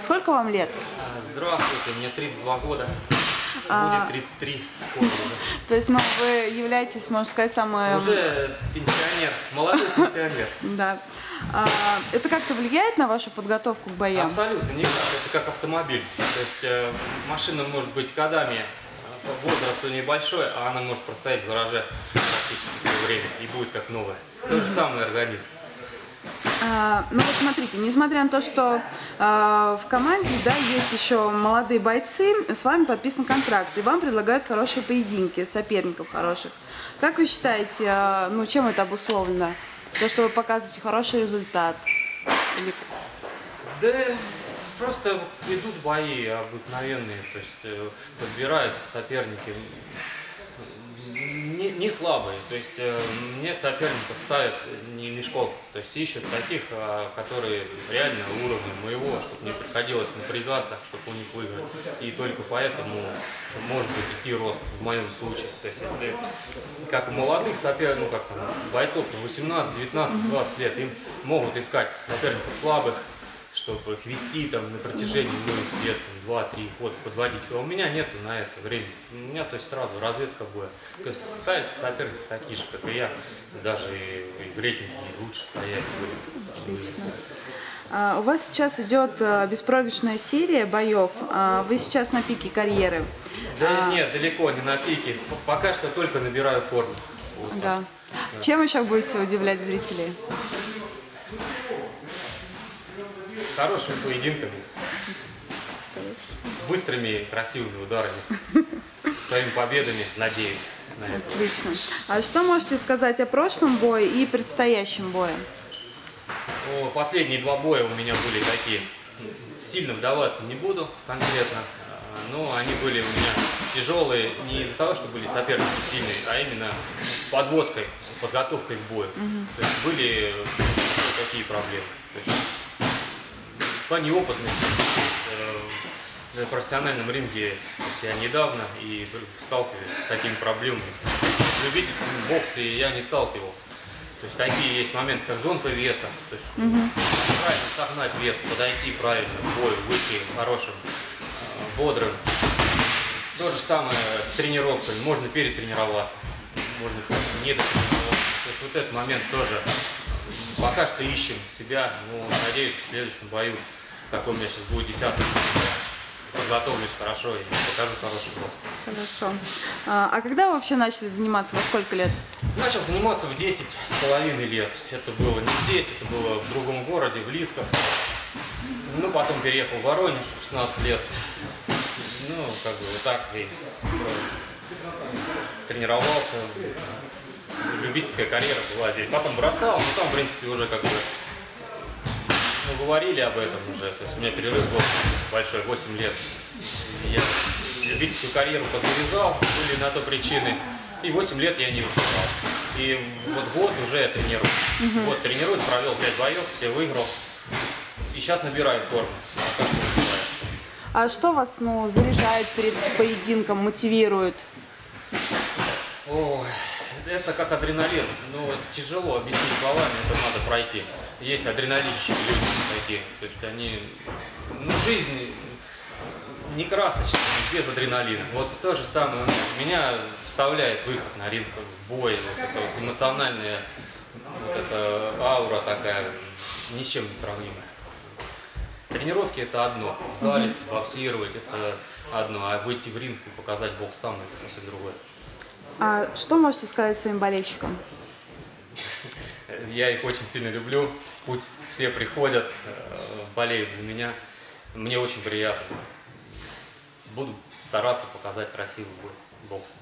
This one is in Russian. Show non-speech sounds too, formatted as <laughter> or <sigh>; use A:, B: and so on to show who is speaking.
A: сколько вам лет?
B: А, Здравствуйте, мне 32 года.
A: А.
B: Будет 33 скоро уже. <laughs>
A: То есть, ну, вы являетесь, можно сказать, самым...
B: Уже пенсионер, молодой <laughs> пенсионер.
A: Да. А, это как-то влияет на вашу подготовку к боям?
B: Абсолютно никак. Это как автомобиль. То есть э, машина может быть годами, э, возраст у нее большой, а она может простоять в гараже практически все время и будет как новая. То же самое организм.
A: А, ну вот смотрите, несмотря на то, что а, в команде да, есть еще молодые бойцы, с вами подписан контракт, и вам предлагают хорошие поединки, соперников хороших. Как вы считаете, а, ну чем это обусловлено? То, что вы показываете хороший результат? Или-
B: Да просто идут бои обыкновенные, то есть э, подбираются соперники не, слабые, то есть э, мне соперников ставят не мешков, то есть ищут таких, а, которые реально уровня моего, чтобы не приходилось напрягаться, чтобы у них выиграть. И только поэтому может быть идти рост в моем случае. То есть если как у молодых соперников, ну как там, бойцов там 18, 19, 20 лет, им могут искать соперников слабых, чтобы их вести там на протяжении многих лет, там, 2-3 года, подводить. А у меня нету на это времени. У меня то есть сразу разведка боя. То есть ставят соперников такие же, как и я, даже и, и в рейтинге лучше стоять.
A: Отлично. А, У вас сейчас идет а, беспроигрышная серия боев. А, Вы сейчас на пике карьеры.
B: Да нет, далеко не на пике. Пока что только набираю форму. Вот так.
A: Да. Чем еще будете удивлять зрителей?
B: Хорошими поединками. С быстрыми, красивыми ударами. Своими победами, надеюсь, на это.
A: Отлично. А что можете сказать о прошлом бое и предстоящем бое?
B: О, последние два боя у меня были такие. Сильно вдаваться не буду конкретно, но они были у меня тяжелые не из-за того, что были соперники сильные, а именно с подводкой, подготовкой к бою. То есть были такие проблемы. То есть по неопытности э, на профессиональном ринге я недавно и сталкиваюсь с такими проблемами. В любительском боксе я не сталкивался. То есть такие есть моменты, как зонка веса. То есть правильно согнать вес, подойти правильно к бою, выйти хорошим, э, бодрым. То же самое с тренировкой. Можно перетренироваться, можно не дотренироваться. То есть вот этот момент тоже пока что ищем себя. Ну, надеюсь, в следующем бою, какой у меня сейчас будет 10 подготовлюсь хорошо и покажу хороший бокс.
A: Хорошо. А а когда вы вообще начали заниматься? Во сколько лет?
B: Начал заниматься в 10 с половиной лет. Это было не здесь, это было в другом городе, в Лисках. Ну, потом переехал в Воронеж в 16 лет. Ну, как бы вот так и тренировался. Любительская карьера была здесь. Потом бросал, но там, в принципе, уже как бы говорили об этом уже. То есть у меня перерыв был большой, 8 лет. И Я любительскую карьеру подзавязал, были на то причины. И 8 лет я не выступал. И вот год уже я тренируюсь. Вот тренируюсь, провел 5 боев, все выиграл. И сейчас набираю форму. Набираю.
A: А что вас ну, заряжает перед поединком, мотивирует?
B: Ой, это как адреналин. Ну, тяжело объяснить словами, это надо пройти. Есть адреналинщики люди такие. То есть они... Ну, жизнь не красочная, без адреналина. Вот то же самое меня вставляет выход на ринг, в бой, вот это вот эмоциональная вот эта аура такая, ни с чем не сравнимая. Тренировки это одно, в зале боксировать это одно, а выйти в ринг и показать бокс там это совсем другое.
A: А что можете сказать своим болельщикам?
B: Я их очень сильно люблю. Пусть все приходят, э, болеют за меня. Мне очень приятно. Буду стараться показать красивый бой, бокс.